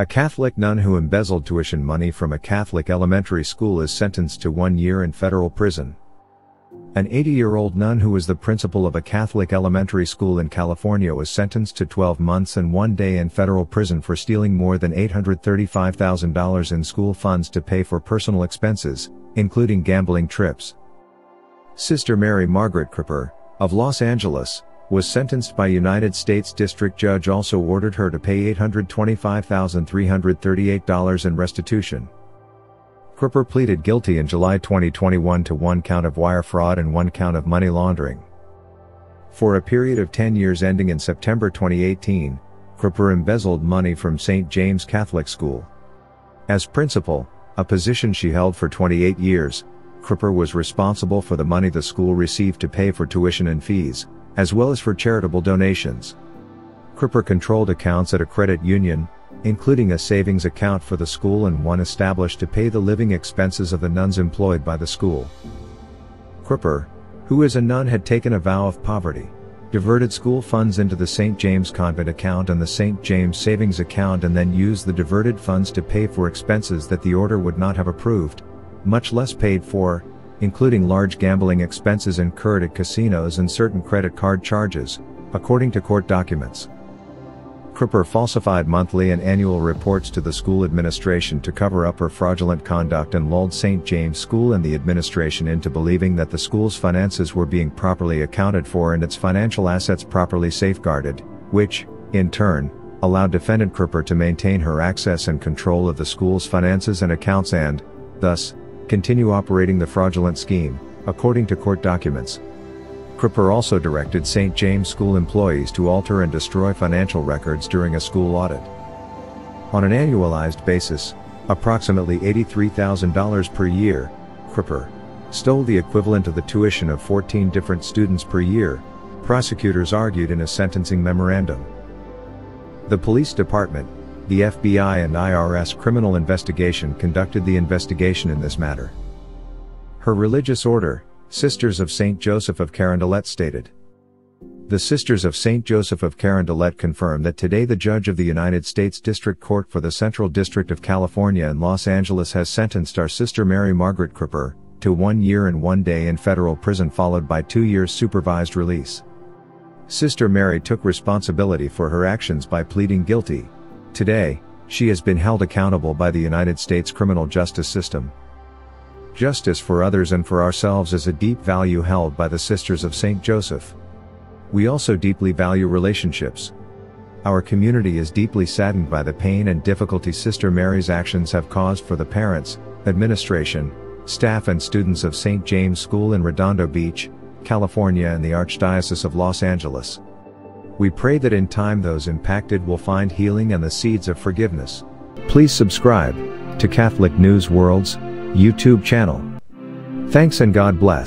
A Catholic nun who embezzled tuition money from a Catholic elementary school is sentenced to one year in federal prison. An 80 year old nun who was the principal of a Catholic elementary school in California was sentenced to 12 months and one day in federal prison for stealing more than $835,000 in school funds to pay for personal expenses, including gambling trips. Sister Mary Margaret Kreuper, of Los Angeles, was sentenced by United States District Judge also ordered her to pay $825,338 in restitution. Kreuper pleaded guilty in July 2021 to one count of wire fraud and one count of money laundering. For a period of 10 years ending in September 2018, Kreuper embezzled money from St. James Catholic School. As principal, a position she held for 28 years, Kreuper was responsible for the money the school received to pay for tuition and fees, as well as for charitable donations. Kreuper controlled accounts at a credit union, including a savings account for the school and one established to pay the living expenses of the nuns employed by the school. Kreuper, who as a nun had taken a vow of poverty, diverted school funds into the St. James Convent account and the St. James Savings account and then used the diverted funds to pay for expenses that the order would not have approved, much less paid for, including large gambling expenses incurred at casinos and certain credit card charges, according to court documents. Kreuper falsified monthly and annual reports to the school administration to cover up her fraudulent conduct and lulled St. James School and the administration into believing that the school's finances were being properly accounted for and its financial assets properly safeguarded, which, in turn, allowed defendant Kreuper to maintain her access and control of the school's finances and accounts and, thus, continue operating the fraudulent scheme, according to court documents. Kreuper also directed St. James School employees to alter and destroy financial records during a school audit. On an annualized basis, approximately $83,000 per year, Kreuper stole the equivalent of the tuition of 14 different students per year, prosecutors argued in a sentencing memorandum. The police department, the FBI and IRS criminal investigation conducted the investigation in this matter. Her religious order, Sisters of St. Joseph of Carondelet stated. The Sisters of St. Joseph of Carondelet confirm that today the judge of the United States District Court for the Central District of California in Los Angeles has sentenced our sister Mary Margaret Kreuper to one year and one day in federal prison followed by two years supervised release. Sister Mary took responsibility for her actions by pleading guilty, Today, she has been held accountable by the United States criminal justice system. Justice for others and for ourselves is a deep value held by the Sisters of St. Joseph. We also deeply value relationships. Our community is deeply saddened by the pain and difficulty Sister Mary's actions have caused for the parents, administration, staff and students of St. James School in Redondo Beach, California and the Archdiocese of Los Angeles. We pray that in time those impacted will find healing and the seeds of forgiveness. Please subscribe to Catholic News World's YouTube channel. Thanks and God bless.